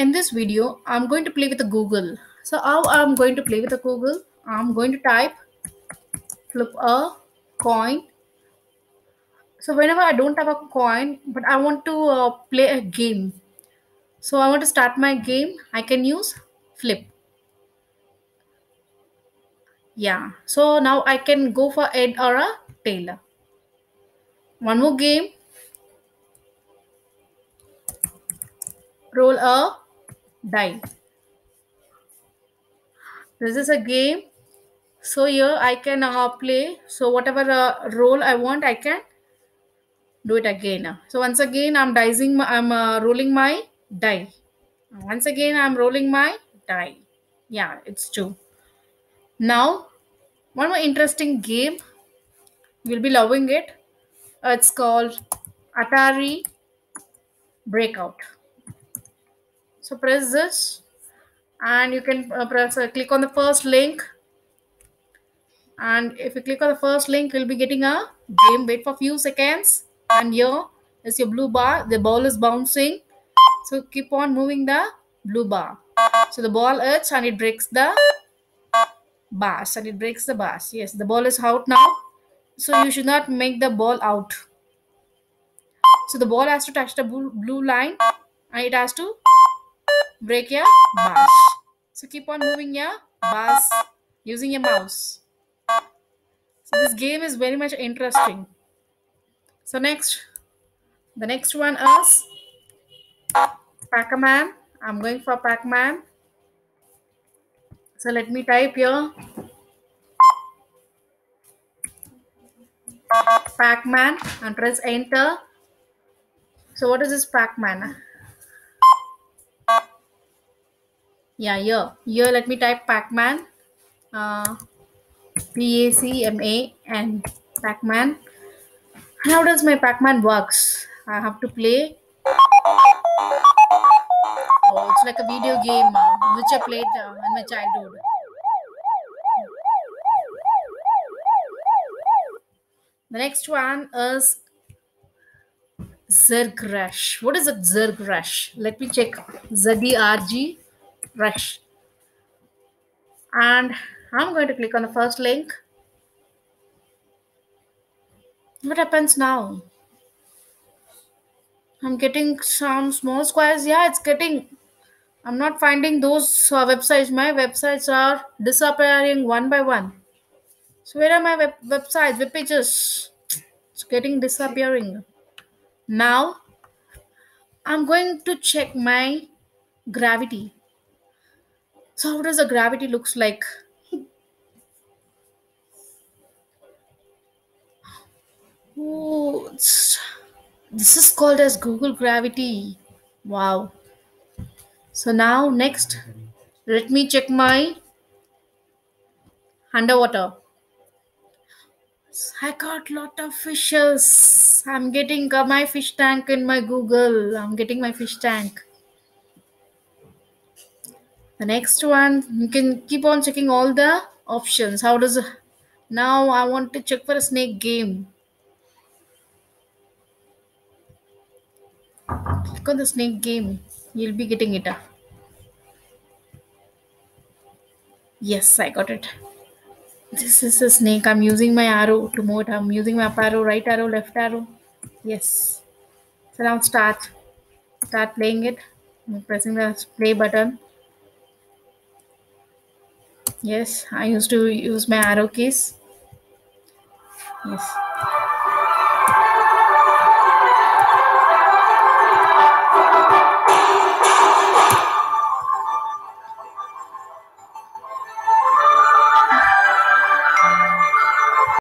In this video, I'm going to play with the Google. So how I'm going to play with the Google? I'm going to type flip a coin. So whenever I don't have a coin, but I want to uh, play a game. So I want to start my game. I can use flip. Yeah. So now I can go for head or a tail. One more game. Roll a die. This is a game. So here I can uh, play. So whatever uh, role I want, I can do it again. So once again, I'm dicing. I'm uh, rolling my die. Once again, I'm rolling my die. Yeah, it's two. Now, one more interesting game. You'll be loving it. Uh, it's called Atari Breakout. So press this, and you can uh, press uh, click on the first link. And if you click on the first link, you'll be getting a game. Wait for a few seconds, and here is your blue bar. The ball is bouncing, so keep on moving the blue bar. So the ball hits and it breaks the bars and it breaks the bars. Yes, the ball is out now. So you should not make the ball out. So the ball has to touch the blue, blue line and it has to break your bars. So keep on moving your bars using your mouse. So this game is very much interesting. So next, the next one is Pac-Man. I'm going for Pac-Man. So let me type here Pac-Man and press enter. So what is this Pac-Man? Yeah, here. Here let me type Pac-Man. Uh, P-A-C-M-A-N Pac-Man. How does my Pac-Man works? I have to play. Oh, it's like a video game uh, which I played uh, in my childhood. The next one is Zerg Rush. What is a Zerg Rush? Let me check. ZDRG Rush. And I'm going to click on the first link. What happens now? I'm getting some small squares. Yeah, it's getting. I'm not finding those uh, websites. My websites are disappearing one by one. So where are my web- websites, web pages? It's getting disappearing. Now I'm going to check my gravity. So how does the gravity looks like? Oh, this is called as Google Gravity. Wow. So now next, let me check my underwater. I got lot of fishes. I'm getting my fish tank in my Google. I'm getting my fish tank. The next one, you can keep on checking all the options. How does now I want to check for a snake game. Click on the snake game. You'll be getting it. up Yes, I got it. This is a snake. I'm using my arrow to move it. I'm using my up arrow, right arrow, left arrow. Yes. So now start. Start playing it. I'm pressing the play button. Yes, I used to use my arrow keys. Yes.